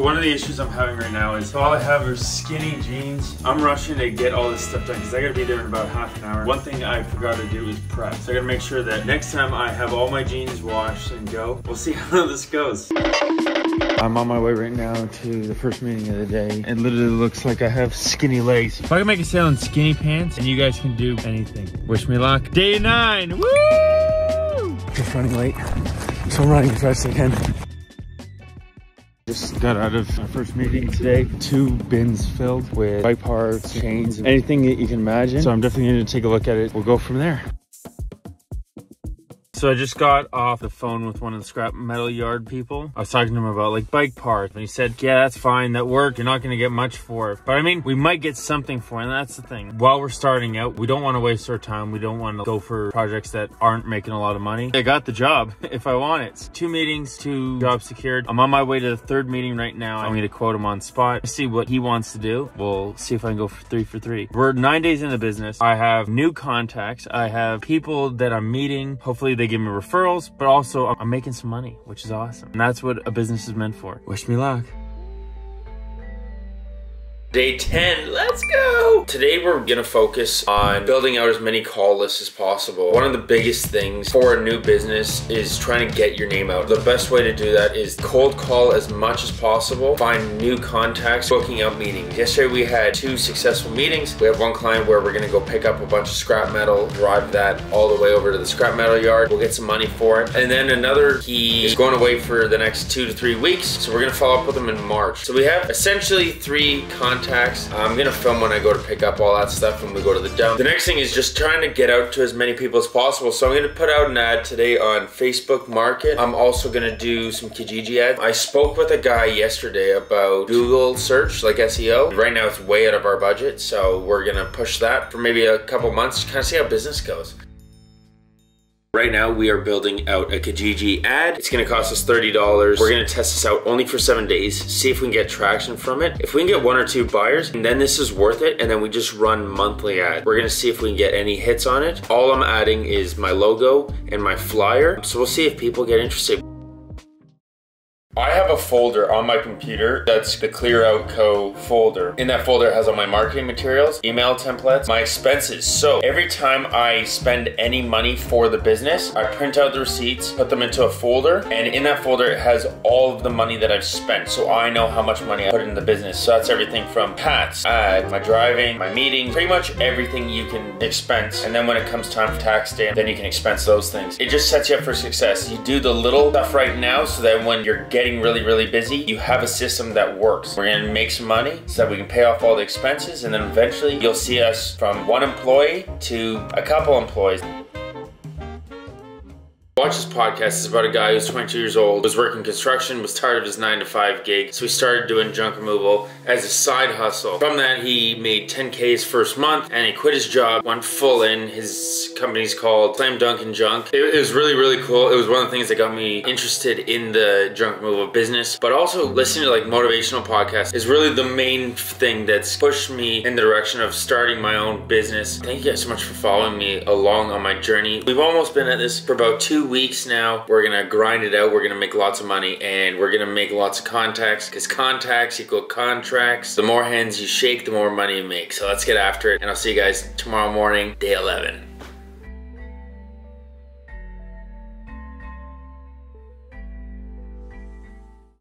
one of the issues I'm having right now is all I have are skinny jeans. I'm rushing to get all this stuff done because I gotta be there in about half an hour. One thing I forgot to do is prep. So I gotta make sure that next time I have all my jeans washed and go. We'll see how this goes. I'm on my way right now to the first meeting of the day. It literally looks like I have skinny legs. If I can make a sale on skinny pants and you guys can do anything, wish me luck. Day nine, woo! Just running late, so I'm running as fast as I can. Just got out of my first meeting today. Two bins filled with bike parts, chains, anything that you can imagine. So I'm definitely going to take a look at it. We'll go from there. So I just got off the phone with one of the scrap metal yard people. I was talking to him about like bike parts and he said, yeah, that's fine. That work. You're not to get much for it. But I mean, we might get something for it. And that's the thing. While we're starting out, we don't want to waste our time. We don't want to go for projects that aren't making a lot of money. I got the job if I want it. Two meetings, two jobs secured. I'm on my way to the third meeting right now. I'm to quote him on spot. See what he wants to do. We'll see if I can go for three for three. We're nine days in the business. I have new contacts. I have people that I'm meeting. Hopefully they give me referrals, but also I'm making some money, which is awesome. And that's what a business is meant for. Wish me luck. Day 10, let's go! Today we're gonna focus on building out as many call lists as possible. One of the biggest things for a new business is trying to get your name out. The best way to do that is cold call as much as possible, find new contacts, booking out meetings. Yesterday we had two successful meetings. We have one client where we're gonna go pick up a bunch of scrap metal, drive that all the way over to the scrap metal yard. We'll get some money for it. And then another, he is going away for the next two to three weeks. So we're gonna follow up with him in March. So we have essentially three contacts contacts. I'm gonna film when I go to pick up all that stuff when we go to the dump. The next thing is just trying to get out to as many people as possible. So I'm gonna put out an ad today on Facebook Market. I'm also gonna do some Kijiji ads. I spoke with a guy yesterday about Google search, like SEO. Right now it's way out of our budget, so we're gonna push that for maybe a couple months to kind of see how business goes. Right now, we are building out a Kijiji ad. It's gonna cost us $30. We're gonna test this out only for seven days, see if we can get traction from it. If we can get one or two buyers, then this is worth it, and then we just run monthly ads. We're gonna see if we can get any hits on it. All I'm adding is my logo and my flyer, so we'll see if people get interested. I have a folder on my computer that's the Clear Out Co folder. In that folder it has all my marketing materials, email templates, my expenses. So every time I spend any money for the business, I print out the receipts, put them into a folder, and in that folder it has all of the money that I've spent. So I know how much money I put in the business. So that's everything from hats, my driving, my meetings, pretty much everything you can expense. And then when it comes time for tax day, then you can expense those things. It just sets you up for success. You do the little stuff right now so that when you're getting getting really, really busy, you have a system that works. We're gonna make some money so that we can pay off all the expenses and then eventually you'll see us from one employee to a couple employees. Watch this podcast is about a guy who's 22 years old, was working construction, was tired of his 9 to 5 gig, so he started doing junk removal as a side hustle. From that, he made 10K his first month, and he quit his job, went full in. His company's called Slam Dunk and Junk. It, it was really, really cool. It was one of the things that got me interested in the junk removal business, but also listening to like motivational podcasts is really the main thing that's pushed me in the direction of starting my own business. Thank you guys so much for following me along on my journey. We've almost been at this for about weeks now. We're gonna grind it out. We're gonna make lots of money and we're gonna make lots of contacts because contacts equal contracts. The more hands you shake, the more money you make. So let's get after it. And I'll see you guys tomorrow morning, day 11.